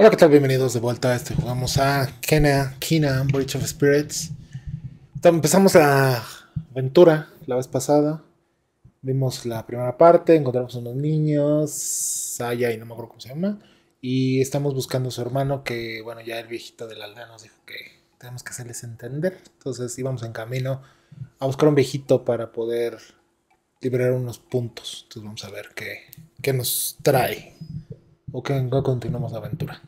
Hola, ¿qué tal? Bienvenidos de vuelta a este. Jugamos a Kena, Kina, Bridge of Spirits. Empezamos la aventura la vez pasada. Vimos la primera parte, encontramos unos niños, Saya y no me acuerdo cómo se llama. Y estamos buscando a su hermano que, bueno, ya el viejito de la aldea nos dijo que tenemos que hacerles entender. Entonces íbamos en camino a buscar un viejito para poder liberar unos puntos. Entonces vamos a ver qué, qué nos trae. O que continuamos la aventura.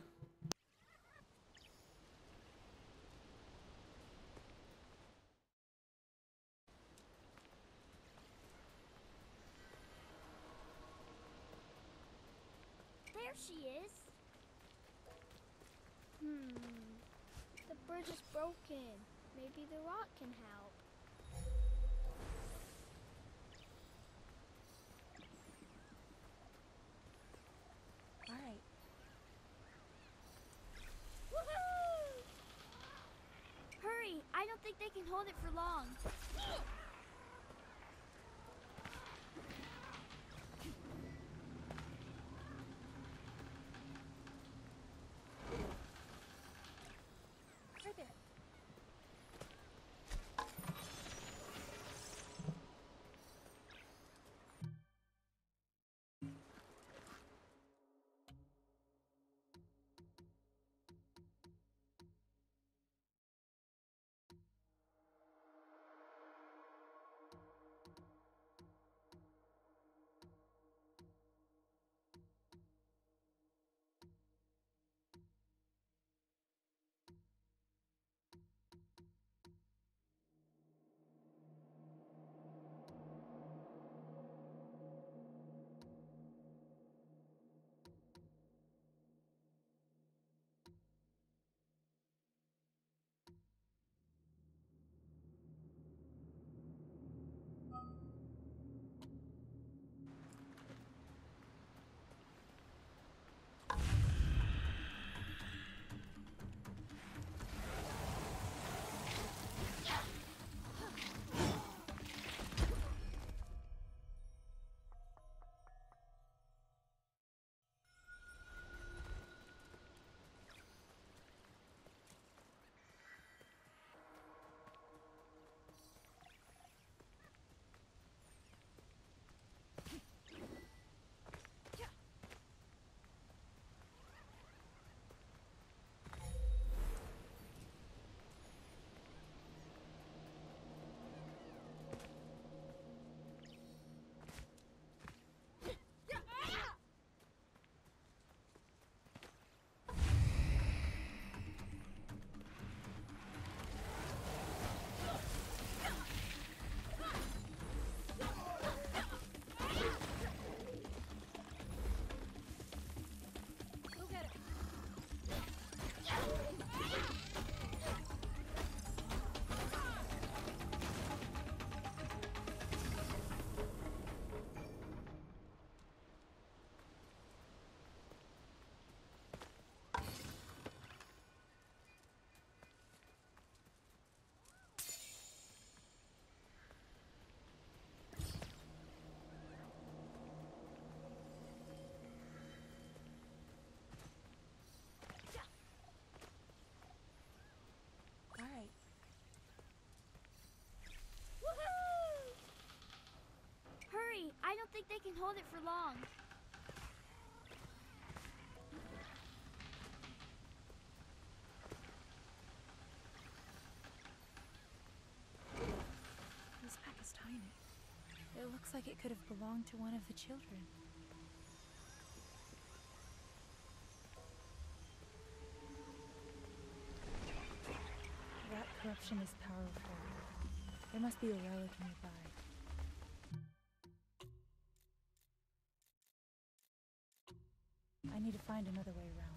Think they can hold it for long. Think they can hold it for long. This pack is tiny. It looks like it could have belonged to one of the children. That corruption is powerful. There must be a relic nearby. Find another way around.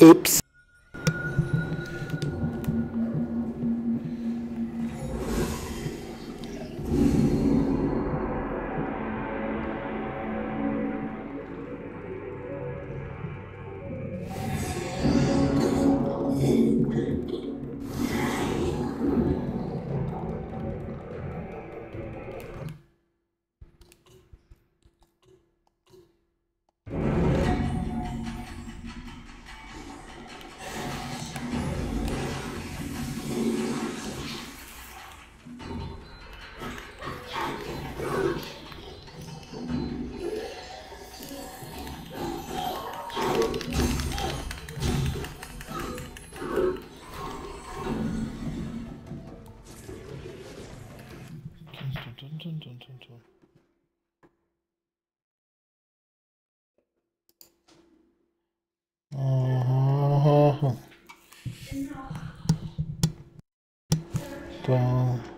Ups. 对。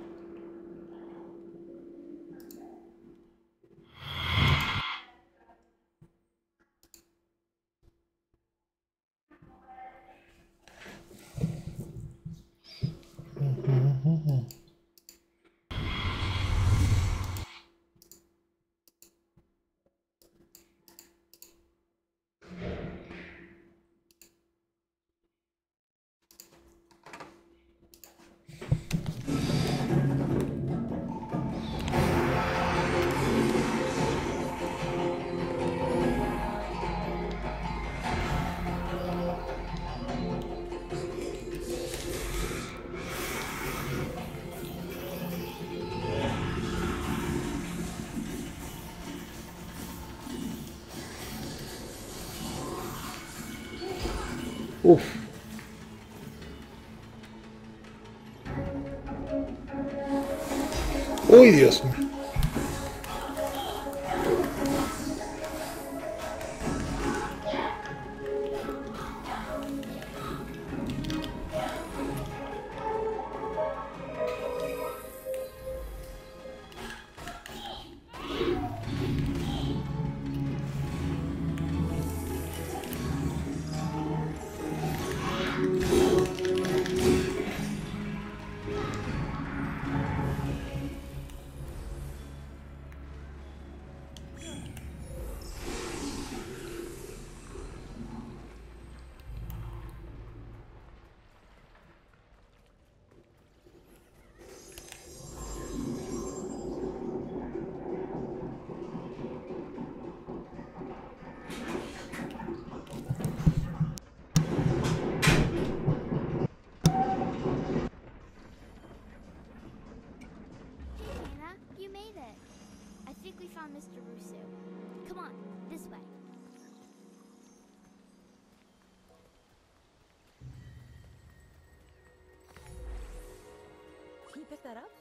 Uf. Uy, Dios mío. Pick that up?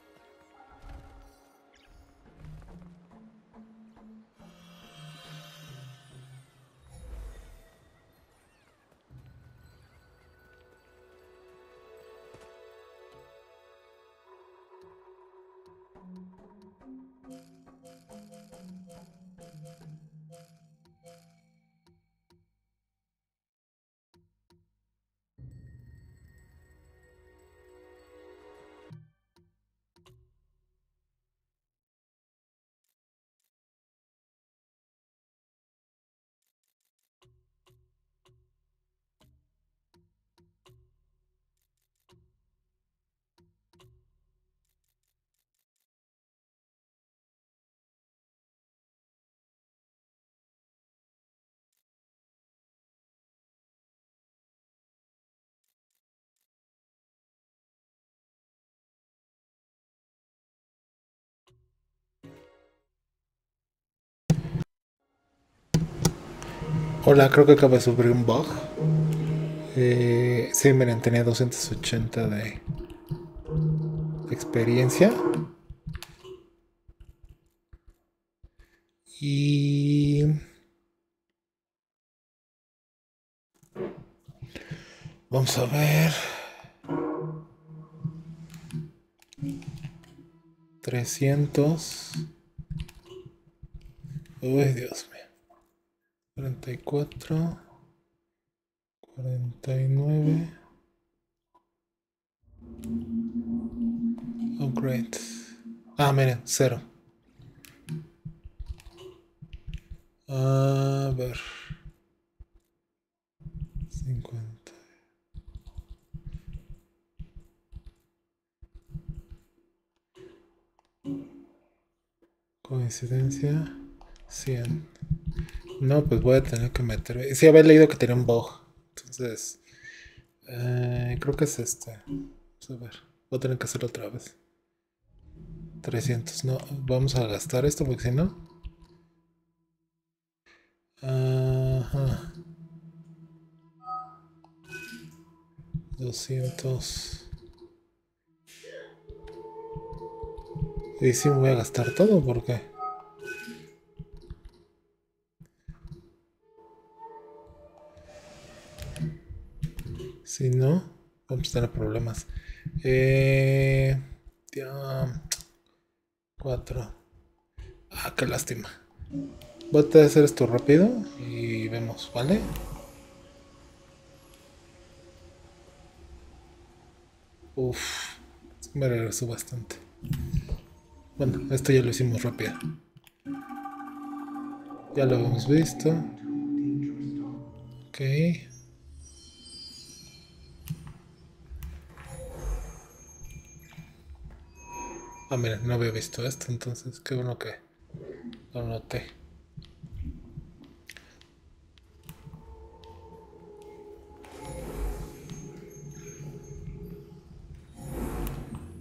Hola, creo que acaba de sufrir un bug. Eh, sí, miren, tenía 280 de experiencia. Y... Vamos a ver. 300. Uy, Dios mío. 44. 49. Upgrade. Ah, miren, cero. A ver. 50. Coincidencia. 100. No, pues voy a tener que meter. Sí, había leído que tenía un bug. Entonces. eh, creo que es este. Vamos a ver. Voy a tener que hacerlo otra vez. 300. No, vamos a gastar esto porque si no. Ajá. 200. Y sí me voy a gastar todo porque. Si no, vamos a tener problemas. Eh, cuatro. Ah, qué lástima. Voy a hacer esto rápido y vemos, ¿vale? Uf, me regresó bastante. Bueno, esto ya lo hicimos rápido. Ya lo hemos visto. Ok. Ah, mira, no había visto esto, entonces qué bueno que lo noté.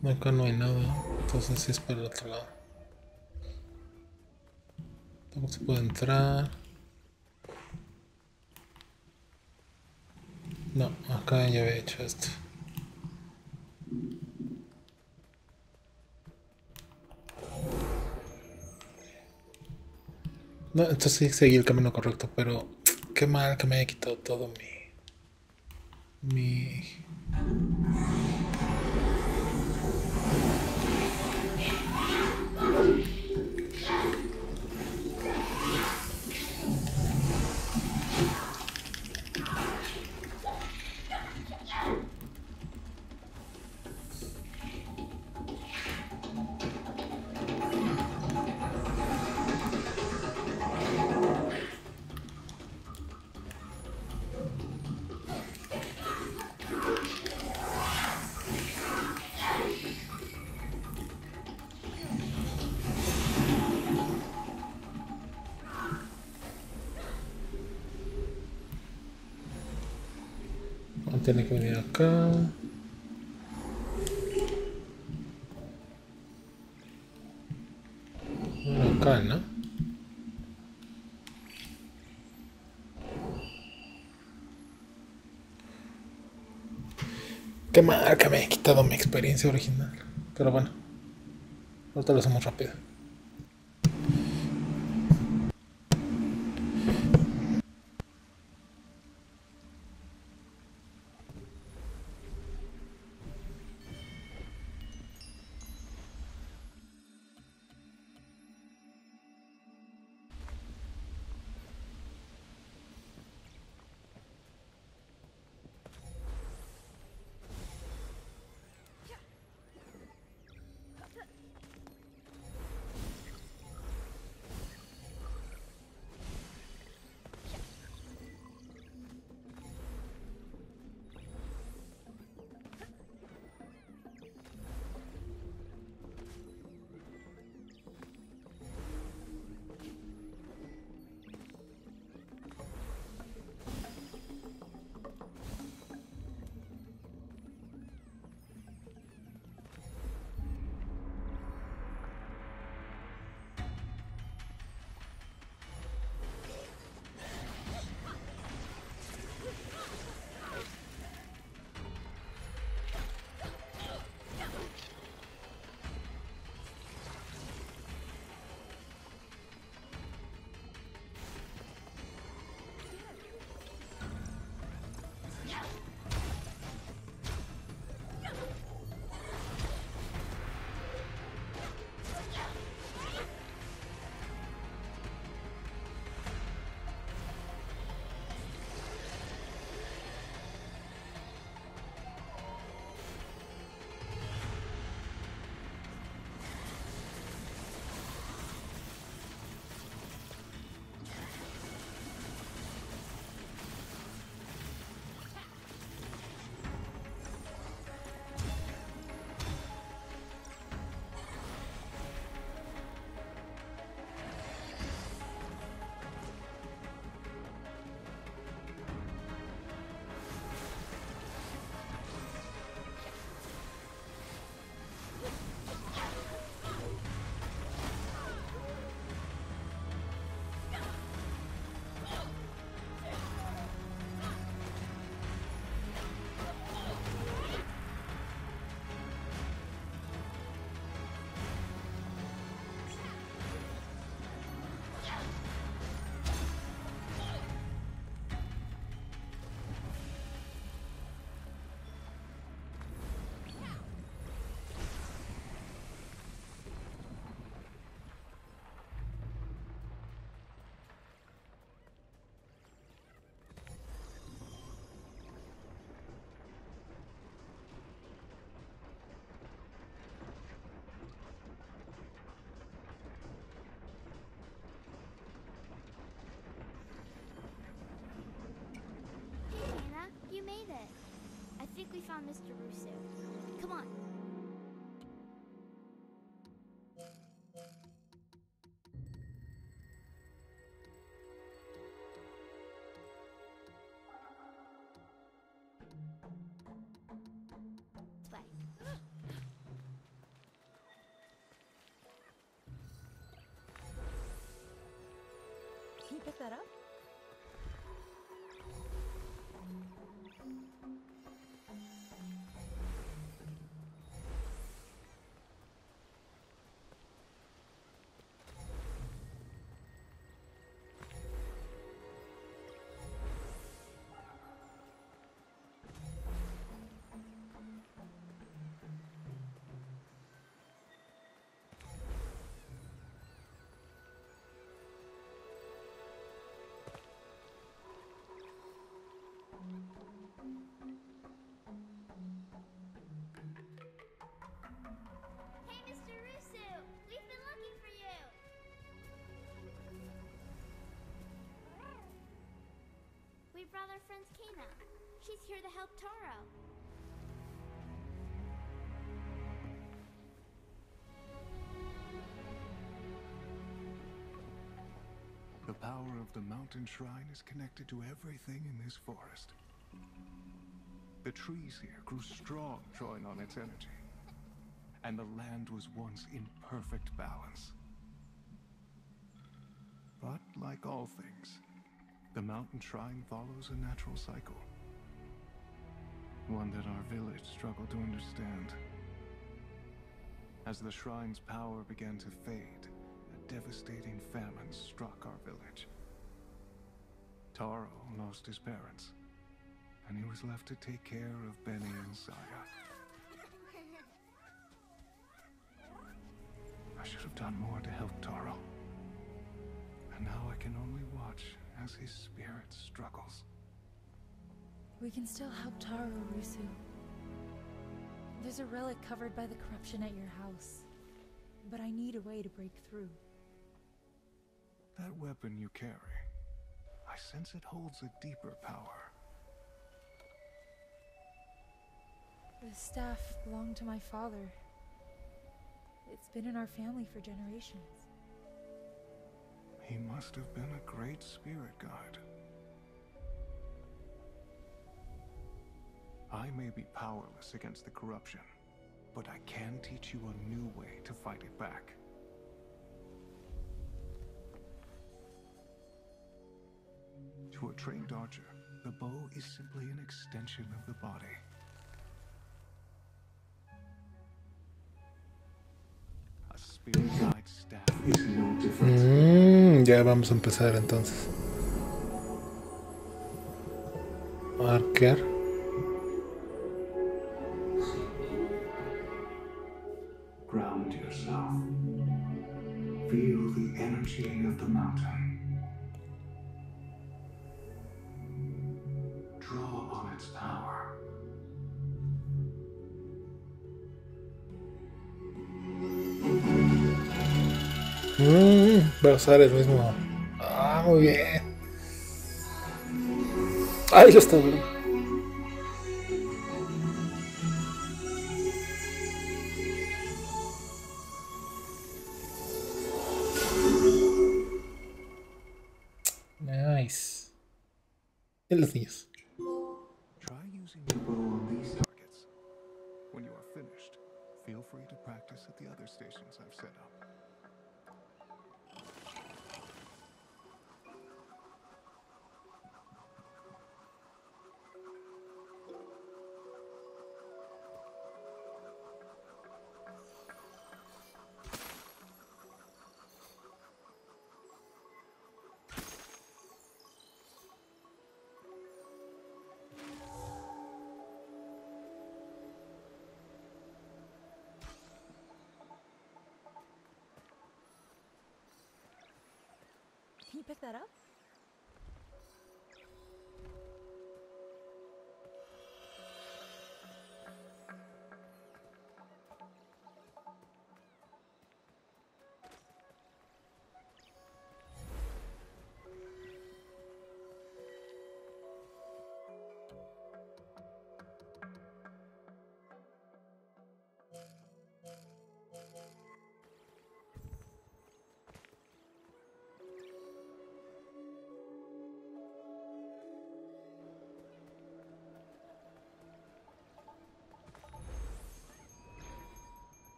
No, Acá no hay nada, entonces sí es para el otro lado. Tampoco se puede entrar. No, acá ya había hecho esto. No, entonces sí seguí el camino correcto, pero qué mal que me haya quitado todo mi. mi. Tiene que venir acá. Acá, ¿no? Qué mal que me haya quitado mi experiencia original. Pero bueno, ahorita lo hacemos rápido. We found Mr. Rusu. Come on. This. Can you pick that up? Brought our friend Kena. She's here to help Taro. The power of the mountain shrine is connected to everything in this forest. The trees here grew strong, drawing on its energy. And the land was once in perfect balance. But like all things, the mountain shrine follows a natural cycle. One that our village struggled to understand. As the shrine's power began to fade, a devastating famine struck our village. Taro lost his parents, and he was left to take care of Beni and Saya. I should have done more to help Taro. As his spirit struggles. We can still help Taro, Rusu. There's a relic covered by the corruption at your house. But I need a way to break through. That weapon you carry, I sense it holds a deeper power. The staff belonged to my father. It's been in our family for generations. He must have been a great spirit guide. I may be powerless against the corruption, but I can teach you a new way to fight it back. To a trained archer, the bow is simply an extension of the body. A spirit guide staff is no different. Mm-hmm. Ya vamos a empezar entonces. Marcar. Ground yourself. Feel the energy of the mountain. A usar el mismo. Ah, muy bien. Ahí lo está.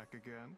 Back again?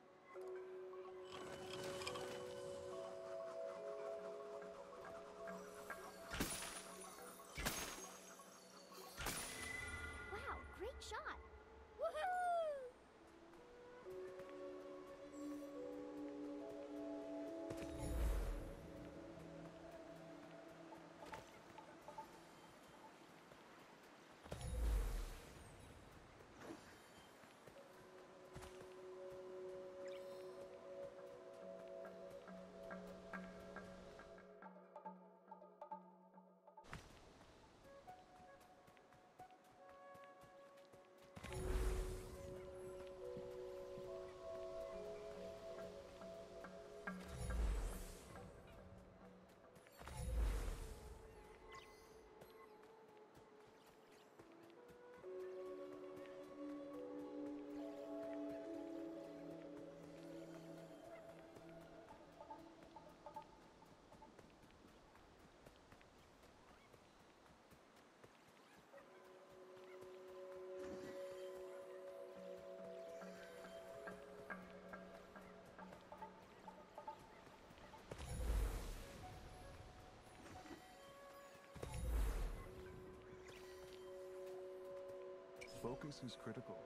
Focus is critical.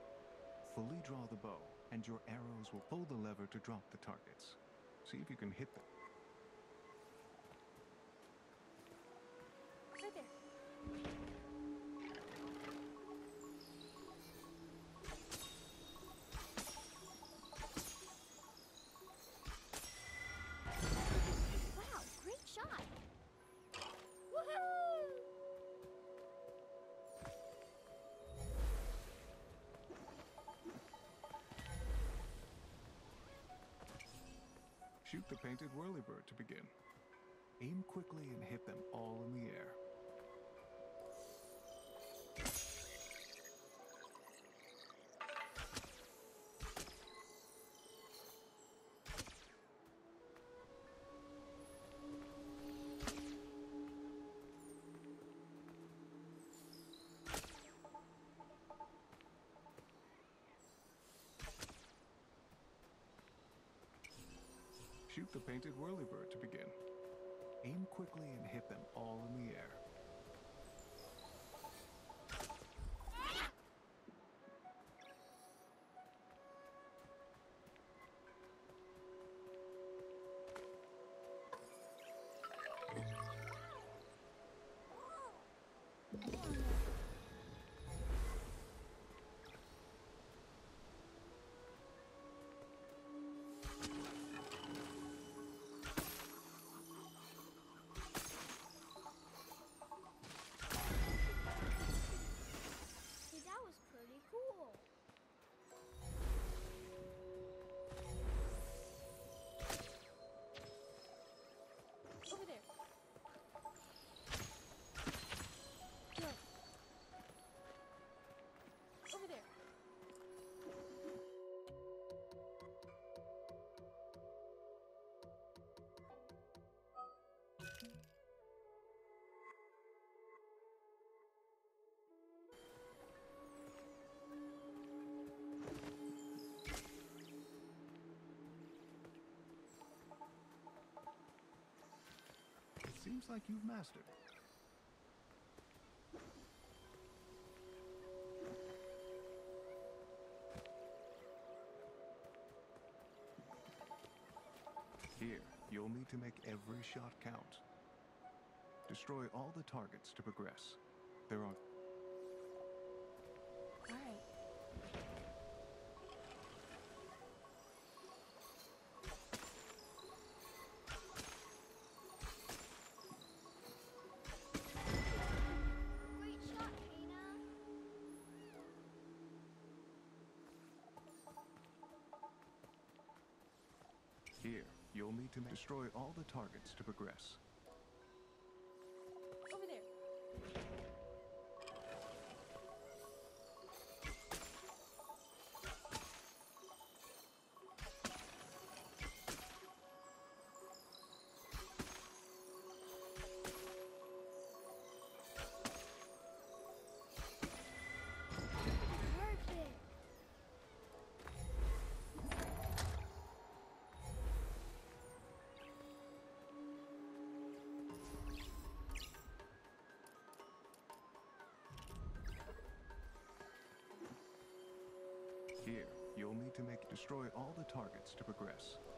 Fully draw the bow, and your arrows will pull the lever to drop the targets. See if you can hit them. To begin. Aim quickly and hit them all in the air. Shoot the painted whirlybird to begin. Aim quickly and hit them all in the air. Seems like you've mastered. Here, you'll need to make every shot count. Destroy all the targets to progress. There are You'll need to destroy all the targets to progress. Targets to progress.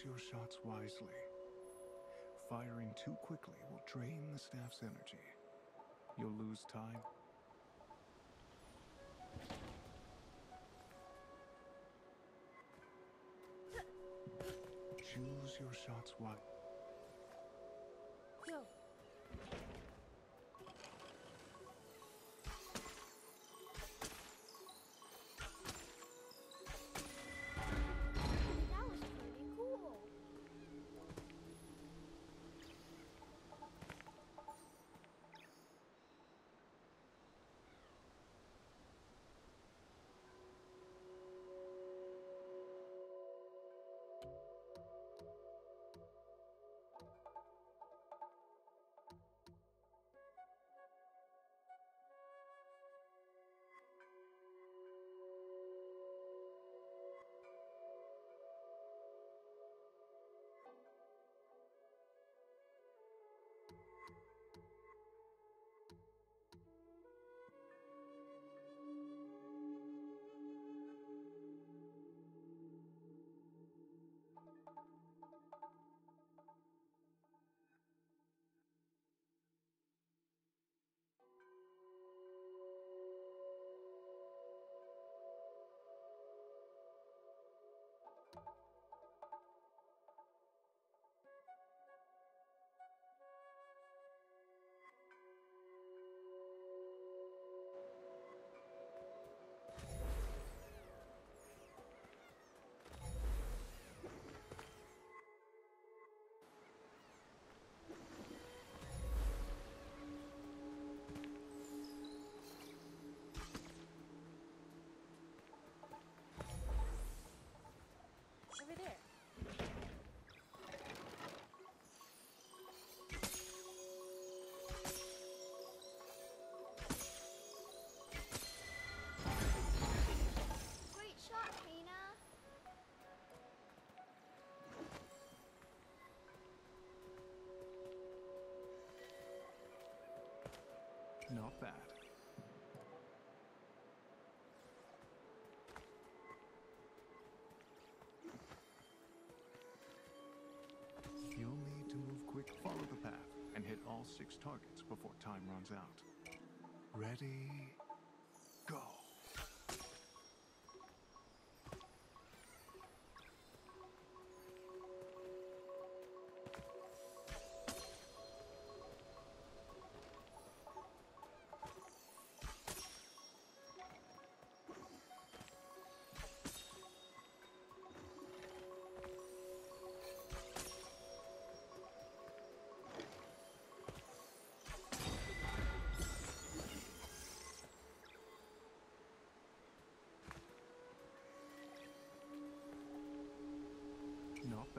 Choose your shots wisely. Firing too quickly will drain the staff's energy. You'll lose time. Choose your shots wisely. Over there. Great shot, Kena. Not bad. All six targets before time runs out. Ready,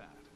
Not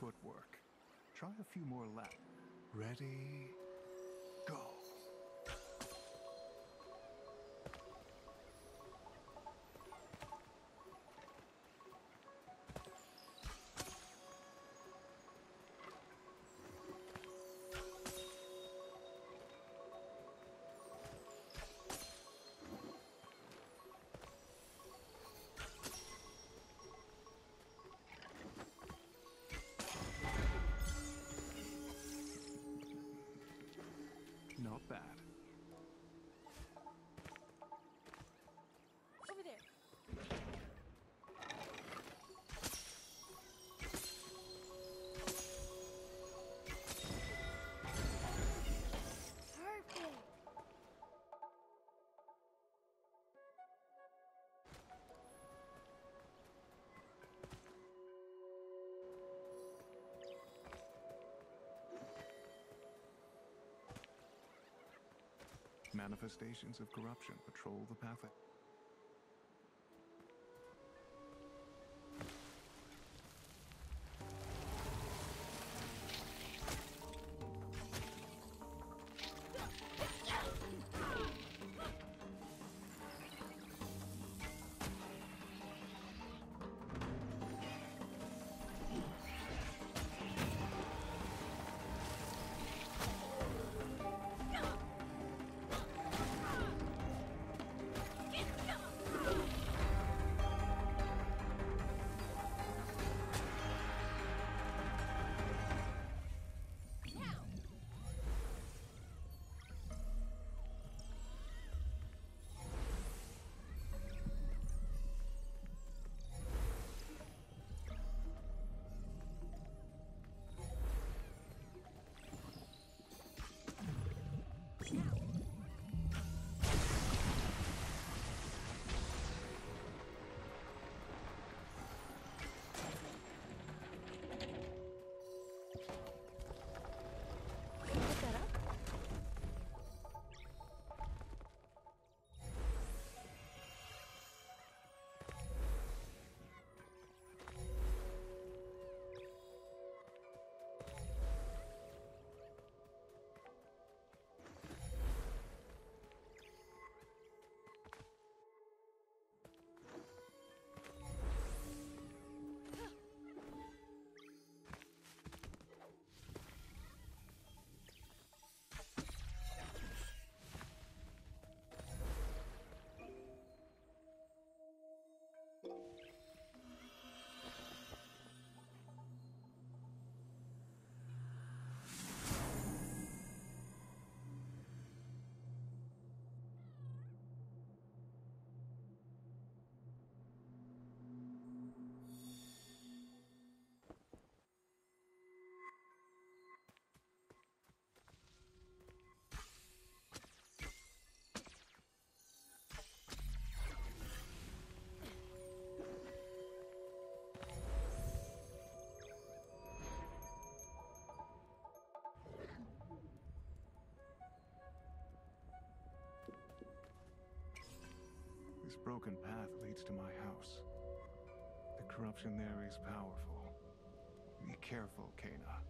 footwork. Try a few more laps. Ready, Manifestations of corruption patrol the path. This broken path leads to my house. The corruption there is powerful. Be careful, Kena.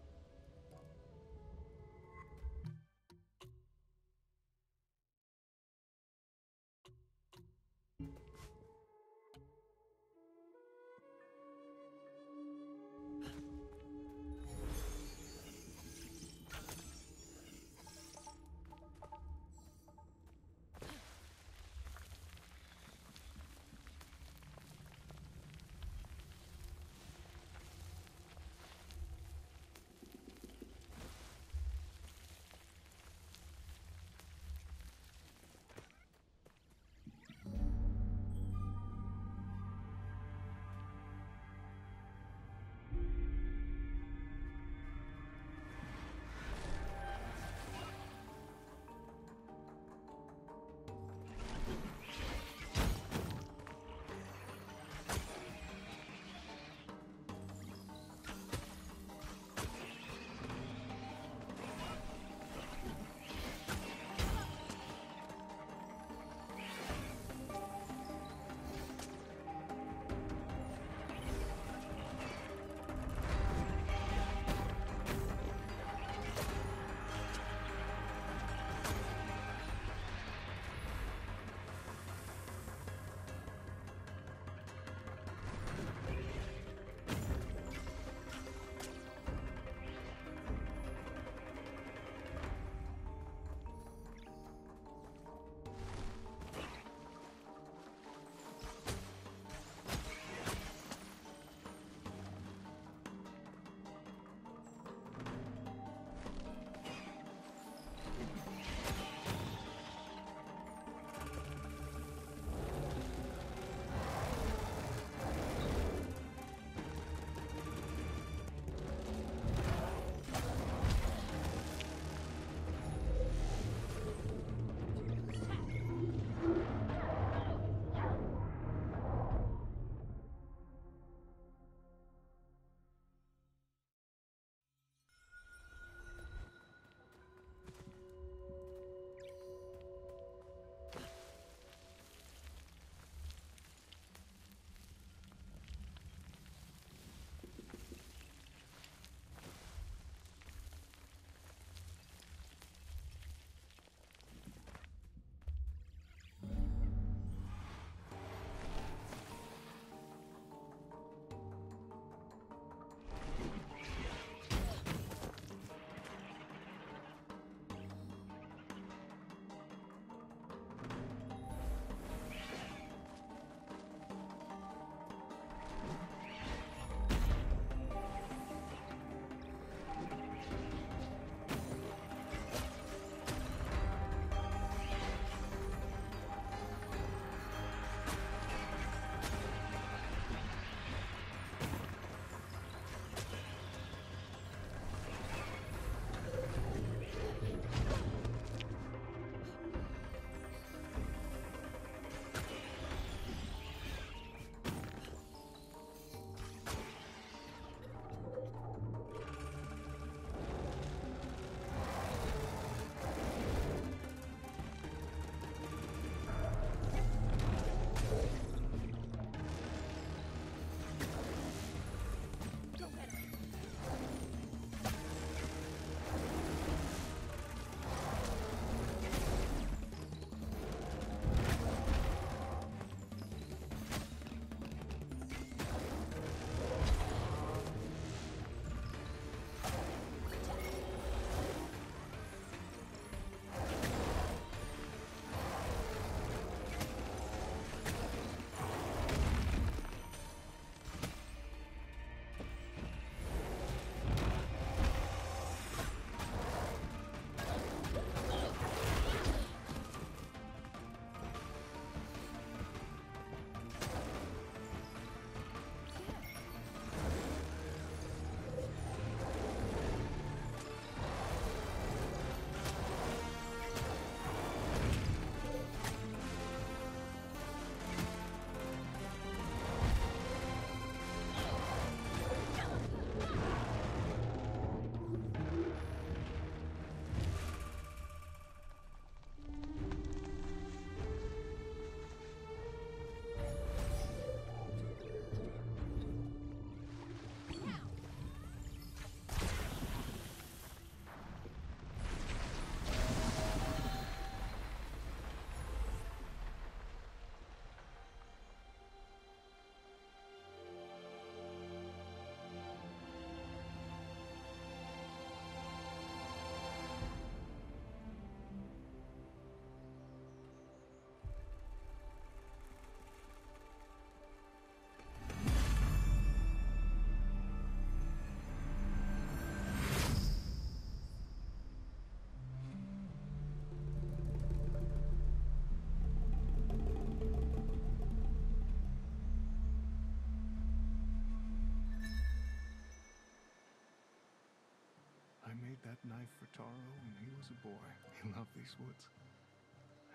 That knife for Taro when he was a boy. He loved these woods.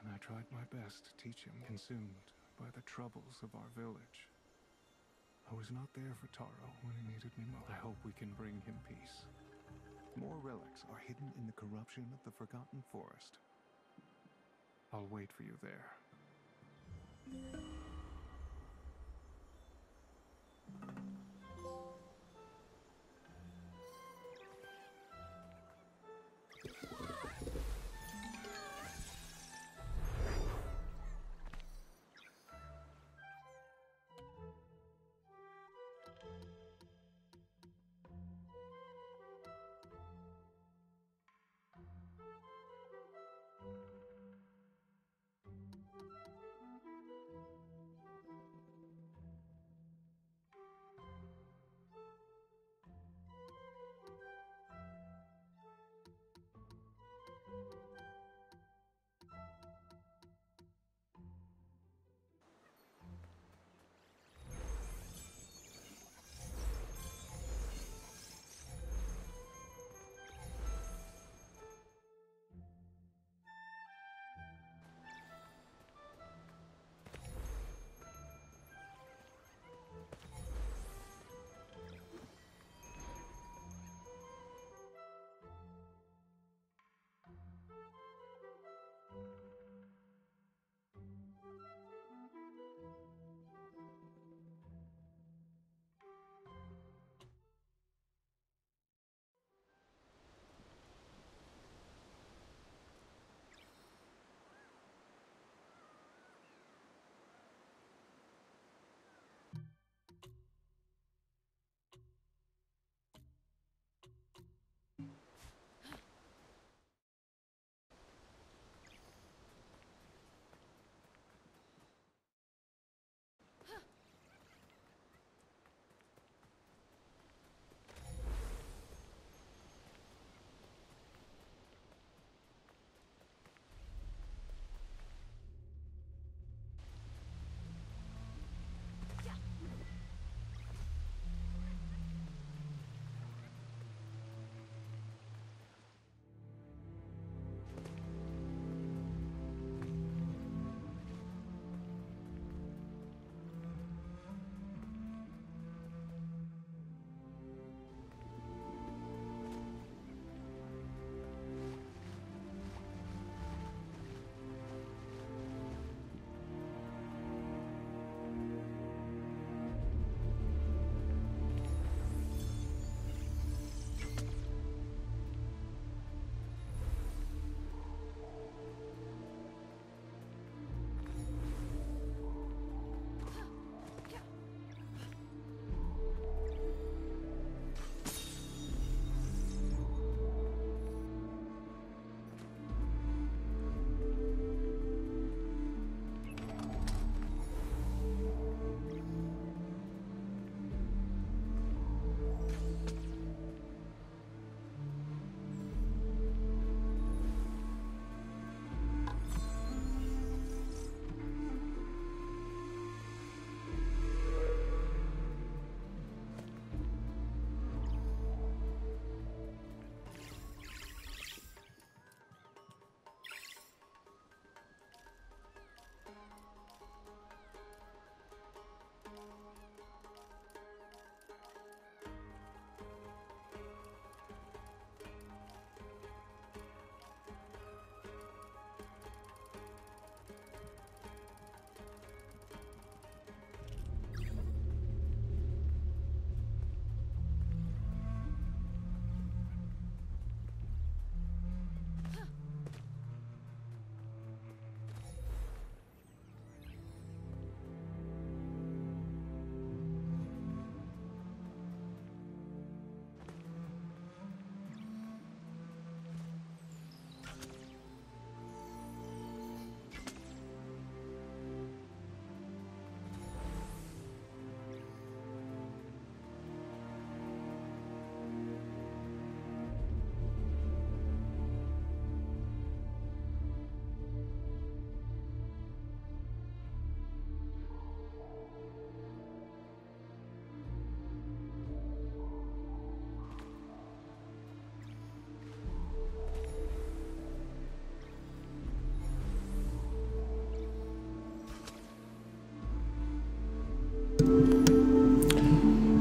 And I tried my best to teach him, consumed by the troubles of our village. I was not there for Taro when he needed me most. I hope we can bring him peace. More relics are hidden in the corruption of the Forgotten Forest. I'll wait for you there.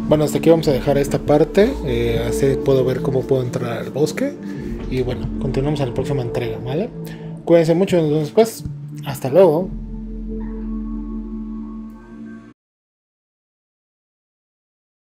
Bueno, hasta aquí vamos a dejar esta parte. eh, así puedo ver cómo puedo entrar al bosque. Y bueno, continuamos en la próxima entrega, ¿vale? Cuídense mucho, nos vemos. Hasta luego.